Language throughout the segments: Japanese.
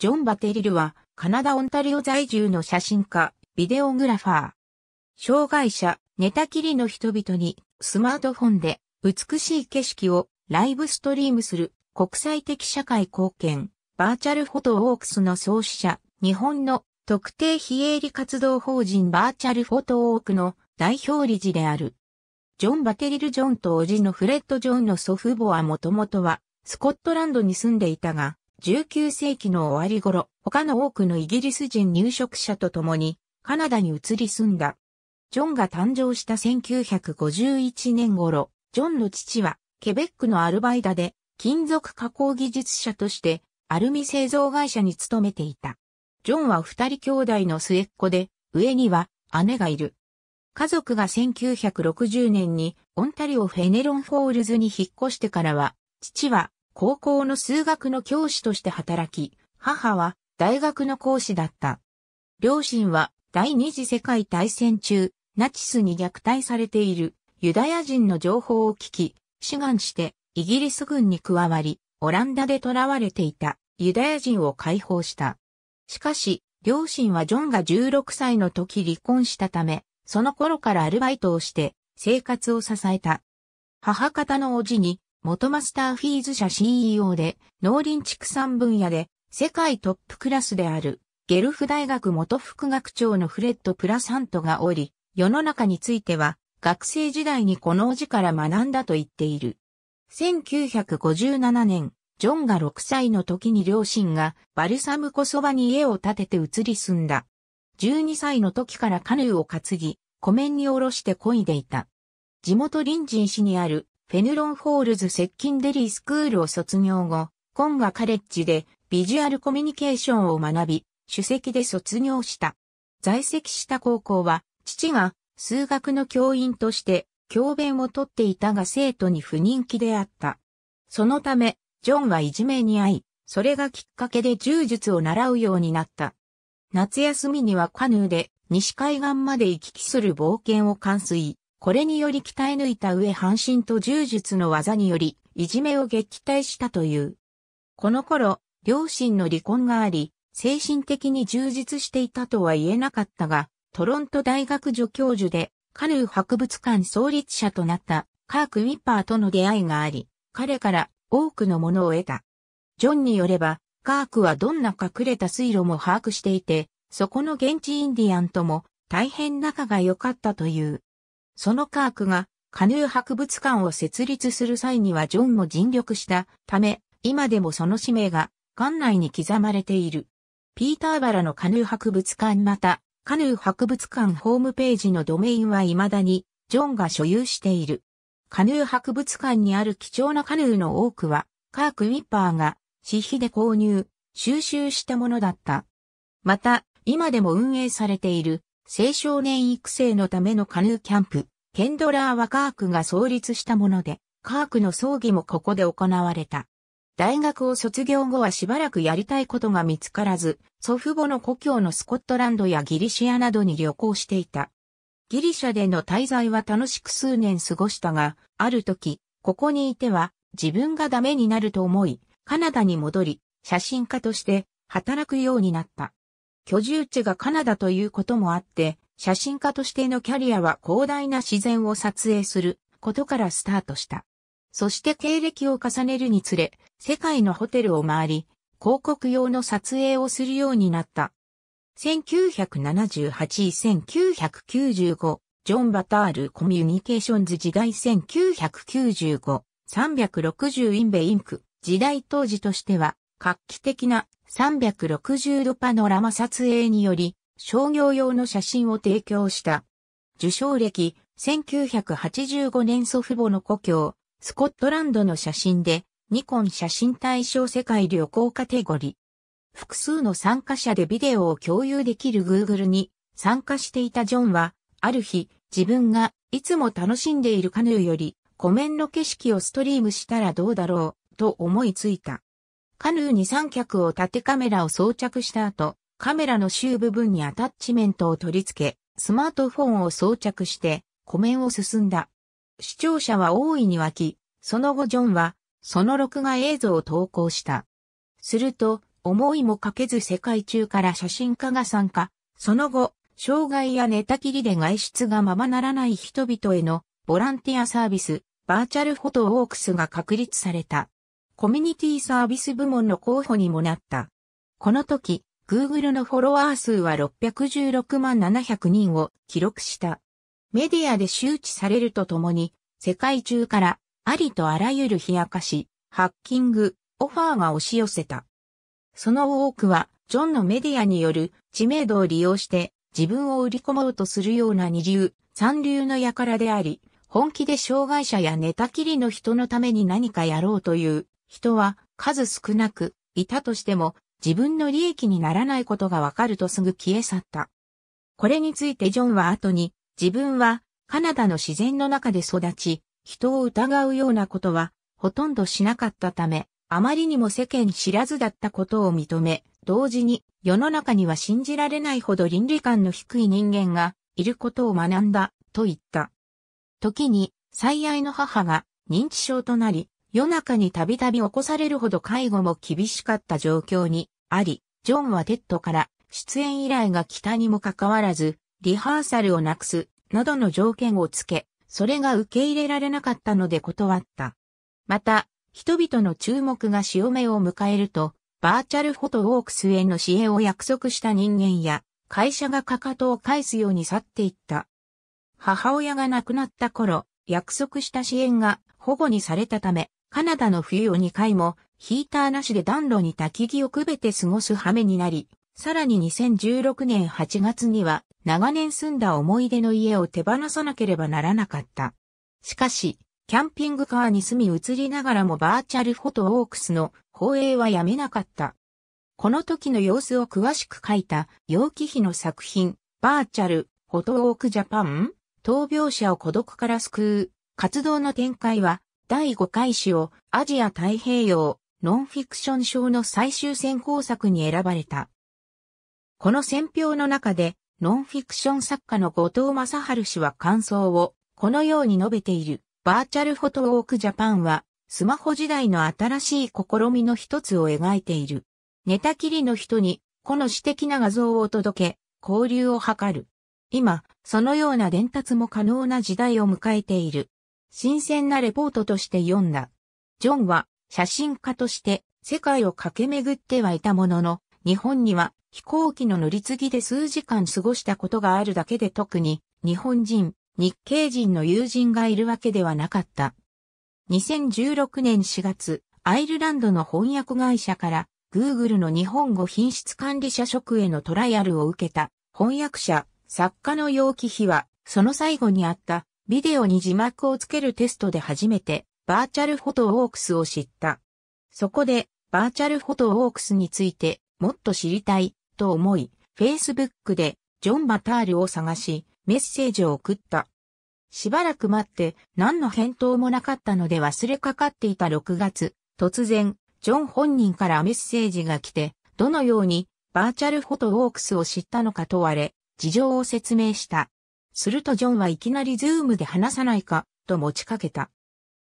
ジョン・バテリルはカナダ・オンタリオ在住の写真家、ビデオグラファー。障害者、寝たきりの人々にスマートフォンで美しい景色をライブストリームする国際的社会貢献、バーチャルフォトウォークスの創始者、日本の特定非営利活動法人バーチャルフォトウォークの代表理事である。ジョン・バテリル・ジョンと叔父のフレッド・ジョンの祖父母はもともとはスコットランドに住んでいたが、19世紀の終わり頃、他の多くのイギリス人入植者と共にカナダに移り住んだ。ジョンが誕生した1951年頃、ジョンの父はケベックのアルバイダで金属加工技術者としてアルミ製造会社に勤めていた。ジョンは二人兄弟の末っ子で、上には姉がいる。家族が1960年にオンタリオフェネロンフォールズに引っ越してからは、父は高校の数学の教師として働き、母は大学の講師だった。両親は第二次世界大戦中、ナチスに虐待されているユダヤ人の情報を聞き、志願してイギリス軍に加わり、オランダで囚われていたユダヤ人を解放した。しかし、両親はジョンが16歳の時離婚したため、その頃からアルバイトをして生活を支えた。母方の叔父に、元マスターフィーズ社 CEO で農林畜産分野で世界トップクラスであるゲルフ大学元副学長のフレッド・プラサントがおり、世の中については学生時代にこの叔父から学んだと言っている。1957年、ジョンが6歳の時に両親がバルサム湖そばに家を建てて移り住んだ。12歳の時からカヌーを担ぎ、湖面に下ろして漕いでいた。地元リンジー市にあるフェヌロンフォールズセカンダリースクールを卒業後、コンガカレッジでビジュアルコミュニケーションを学び、首席で卒業した。在籍した高校は、父が数学の教員として教鞭をとっていたが生徒に不人気であった。そのため、ジョンはいじめに遭い、それがきっかけで柔術を習うようになった。夏休みにはカヌーで西海岸まで行き来する冒険を完遂。これにより鍛え抜いた上半身と柔術の技により、いじめを撃退したという。この頃、両親の離婚があり、精神的に充実していたとは言えなかったが、トロント大学助教授で、カヌー博物館創立者となったカーク・ウィッパーとの出会いがあり、彼から多くのものを得た。ジョンによれば、カークはどんな隠れた水路も把握していて、そこの現地インディアンとも大変仲が良かったという。そのカークがカヌー博物館を設立する際にはジョンも尽力したため、今でもその使命が館内に刻まれている。ピーターバラのカヌー博物館また、カヌー博物館ホームページのドメインは未だにジョンが所有している。カヌー博物館にある貴重なカヌーの多くは、カーク・ウィッパーが私費で購入、収集したものだった。また、今でも運営されている青少年育成のためのカヌーキャンプ、ケンドラーはカークが創立したもので、カークの葬儀もここで行われた。大学を卒業後はしばらくやりたいことが見つからず、祖父母の故郷のスコットランドやギリシアなどに旅行していた。ギリシャでの滞在は楽しく数年過ごしたが、ある時、ここにいては自分がダメになると思い、カナダに戻り、写真家として働くようになった。居住地がカナダということもあって、写真家としてのキャリアは広大な自然を撮影することからスタートした。そして経歴を重ねるにつれ、世界のホテルを回り、広告用の撮影をするようになった。1978-1995、ジョン・バタールコミュニケーションズ時代1995、360インベインク、時代当時としては、画期的な360度パノラマ撮影により、商業用の写真を提供した。受賞歴、1985年祖父母の故郷、スコットランドの写真で、ニコン写真対象世界旅行カテゴリー。複数の参加者でビデオを共有できる Google に参加していたジョンは、ある日、自分がいつも楽しんでいるカヌーより湖面の景色をストリームしたらどうだろう、と思いついた。カヌーに三脚を立てカメラを装着した後、カメラの周部分にアタッチメントを取り付け、スマートフォンを装着して湖面を進んだ。視聴者は大いに沸き、その後ジョンはその録画映像を投稿した。すると、思いもかけず世界中から写真家が参加。その後、障害や寝たきりで外出がままならない人々へのボランティアサービス、バーチャルフォトウォークスが確立された。コミュニティサービス部門の候補にもなった。この時、Google のフォロワー数は616万700人を記録した。メディアで周知されるとともに、世界中からありとあらゆる冷やかし、ハッキング、オファーが押し寄せた。その多くは、ジョンのメディアによる知名度を利用して自分を売り込もうとするような二流、三流の輩であり、本気で障害者や寝たきりの人のために何かやろうという人は数少なくいたとしても自分の利益にならないことがわかるとすぐ消え去った。これについてジョンは後に自分はカナダの自然の中で育ち、人を疑うようなことはほとんどしなかったため、あまりにも世間知らずだったことを認め、同時に世の中には信じられないほど倫理観の低い人間がいることを学んだと言った。時に最愛の母が認知症となり、夜中にたびたび起こされるほど介護も厳しかった状況にあり、ジョンはテッドから出演依頼が来たにもかかわらず、リハーサルをなくす、などの条件をつけ、それが受け入れられなかったので断った。また、人々の注目が潮目を迎えると、バーチャルフォトウォークスへの支援を約束した人間や、会社がかかとを返すように去っていった。母親が亡くなった頃、約束した支援が保護にされたため、カナダの冬を2回もヒーターなしで暖炉に焚き木をくべて過ごす羽目になり、さらに2016年8月には長年住んだ思い出の家を手放さなければならなかった。しかし、キャンピングカーに住み移りながらもバーチャルフォトウォークスの放映はやめなかった。この時の様子を詳しく書いた、楊貴妃の作品、バーチャル、フォトウォークジャパン、闘病者を孤独から救う、活動の展開は、第5回誌をアジア太平洋ノンフィクション賞の最終選考作に選ばれた。この選評の中で、ノンフィクション作家の後藤正春氏は感想をこのように述べている。バーチャルフォトウォークジャパンは、スマホ時代の新しい試みの一つを描いている。寝たきりの人に、この私的な画像を届け、交流を図る。今、そのような伝達も可能な時代を迎えている。新鮮なレポートとして読んだ。ジョンは写真家として世界を駆け巡ってはいたものの、日本には飛行機の乗り継ぎで数時間過ごしたことがあるだけで特に日本人、日系人の友人がいるわけではなかった。2016年4月、アイルランドの翻訳会社から Google の日本語品質管理者職へのトライアルを受けた翻訳者、作家の陽気妃は、その最後にあったビデオに字幕をつけるテストで初めてバーチャルフォトウォークスを知った。そこでバーチャルフォトウォークスについてもっと知りたいと思い、Facebook でジョン・バタールを探しメッセージを送った。しばらく待って何の返答もなかったので忘れかかっていた6月、突然、ジョン本人からメッセージが来て、どのようにバーチャルフォトウォークスを知ったのか問われ、事情を説明した。するとジョンはいきなりズームで話さないか、と持ちかけた。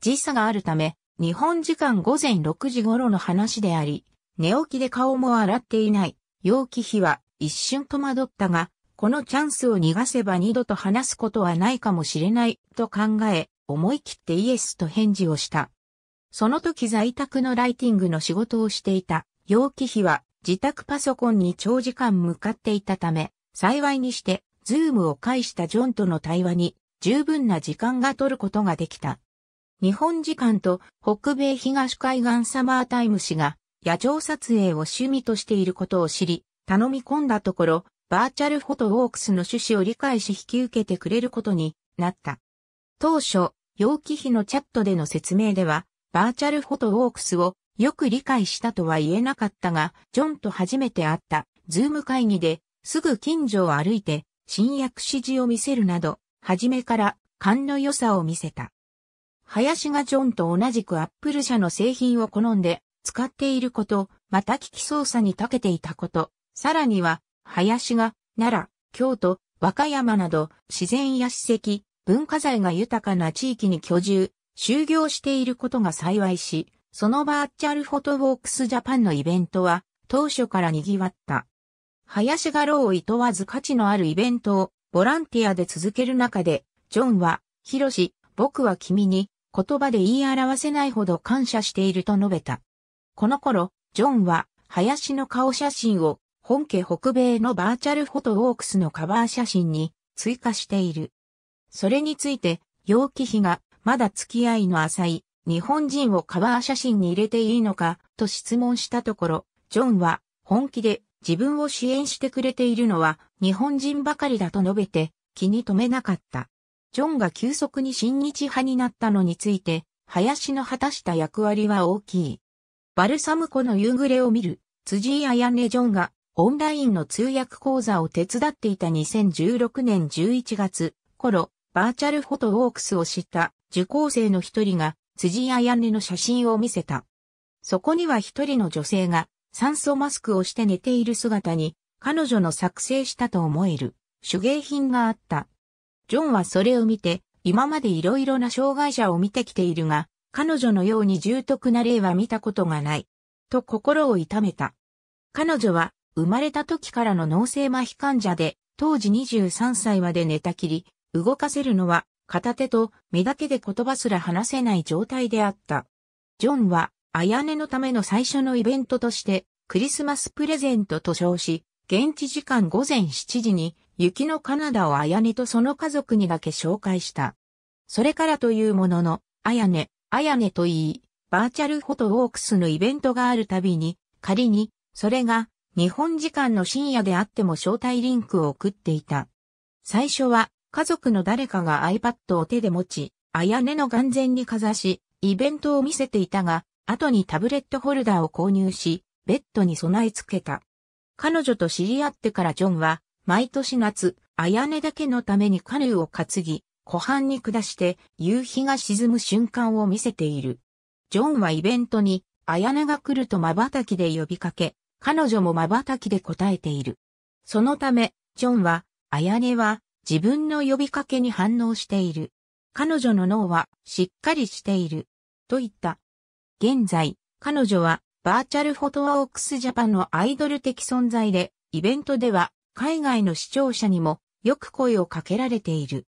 時差があるため、日本時間午前6時頃の話であり、寝起きで顔も洗っていない、陽気日は一瞬戸惑ったが、このチャンスを逃がせば二度と話すことはないかもしれない、と考え、思い切ってイエスと返事をした。その時在宅のライティングの仕事をしていた、陽気日は自宅パソコンに長時間向かっていたため、幸いにしてズームを介したジョンとの対話に十分な時間が取ることができた。日本時間と北米東海岸サマータイム氏が野鳥撮影を趣味としていることを知り、頼み込んだところ、バーチャルフォトウォークスの趣旨を理解し引き受けてくれることになった。当初、陽気費のチャットでの説明では、バーチャルフォトウォークスをよく理解したとは言えなかったが、ジョンと初めて会ったズーム会議ですぐ近所を歩いて新薬師寺を見せるなど、初めから勘の良さを見せた。林がジョンと同じくアップル社の製品を好んで使っていること、また機器操作に長けていたこと、さらには、林が奈良、京都、和歌山など自然や史跡、文化財が豊かな地域に居住、就業していることが幸いし、そのバーチャルフォトウォークスジャパンのイベントは当初から賑わった。林画廊を厭わず価値のあるイベントをボランティアで続ける中で、ジョンは、ヒロシ、僕は君に言葉で言い表せないほど感謝していると述べた。この頃、ジョンは、林の顔写真を本家北米のバーチャルフォトウォークスのカバー写真に追加している。それについて、楊貴妃がまだ付き合いの浅い日本人をカバー写真に入れていいのかと質問したところ、ジョンは本気で自分を支援してくれているのは日本人ばかりだと述べて気に留めなかった。ジョンが急速に親日派になったのについて、林の果たした役割は大きい。バルサム湖の夕暮れを見る、辻井彩音ジョンがオンラインの通訳講座を手伝っていた2016年11月頃、バーチャルフォトウォークスを知った受講生の一人が辻井彩音の写真を見せた。そこには一人の女性が酸素マスクをして寝ている姿に彼女の作成したと思える手芸品があった。ジョンはそれを見て今までいろいろな障害者を見てきているが彼女のように重篤な例は見たことがない。と心を痛めた。彼女は生まれた時からの脳性麻痺患者で当時23歳まで寝たきり動かせるのは片手と目だけで言葉すら話せない状態であった。ジョンは、あやねのための最初のイベントとして、クリスマスプレゼントと称し、現地時間午前7時に、雪のカナダをあやねとその家族にだけ紹介した。それからというものの、あやね、あやねと言い、バーチャルフォトウォークスのイベントがあるたびに、仮に、それが日本時間の深夜であっても招待リンクを送っていた。最初は家族の誰かが iPad を手で持ち、あやねの眼前にかざし、イベントを見せていたが、後にタブレットホルダーを購入し、ベッドに備え付けた。彼女と知り合ってからジョンは、毎年夏、あやねだけのためにカヌーを担ぎ、湖畔に下して夕日が沈む瞬間を見せている。ジョンはイベントに、あやねが来ると瞬きで呼びかけ、彼女も瞬きで答えている。そのため、ジョンは、あやねは、自分の呼びかけに反応している。彼女の脳はしっかりしている。と言った。現在、彼女はバーチャルフォトウォークスジャパンのアイドル的存在で、イベントでは海外の視聴者にもよく声をかけられている。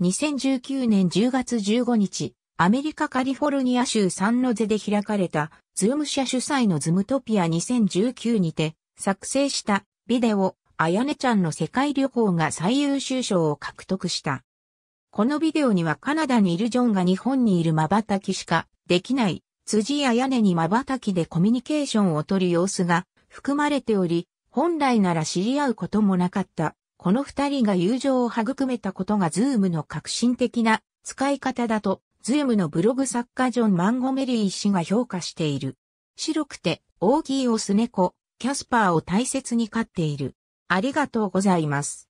2019年10月15日、アメリカカリフォルニア州サンノゼで開かれたズーム社主催のズムトピア2019にて作成したビデオあやねちゃんの世界旅行が最優秀賞を獲得した。このビデオにはカナダにいるジョンが日本にいる瞬きしかできない辻や屋根に瞬きでコミュニケーションを取る様子が含まれており、本来なら知り合うこともなかったこの二人が友情を育めたことがズームの革新的な使い方だと、ズームのブログ作家ジョン・マンゴメリー氏が評価している。白くて大きいオス猫、キャスパーを大切に飼っている。ありがとうございます。